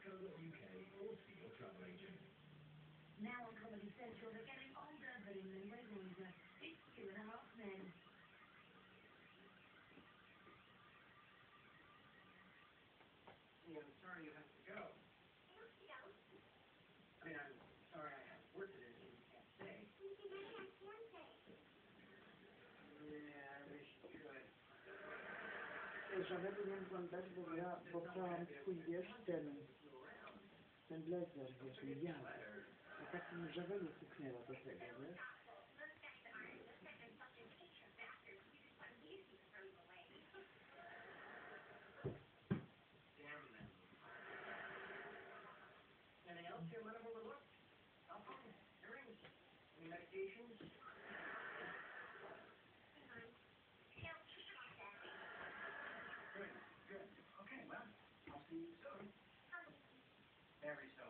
www.traveltips.co.uk or see your travel agent. Now on Comedy Central, they're getting older, but England won't older. It's two and a half men. Yeah, I'm sorry you have to go. I mean, I'm sorry I have work today, so you can't stay. Yeah, I wish you could wiesz, ten biały. A tak mi żawelu puknęła do tego, good. Okay, well, I'll see you soon. Soon.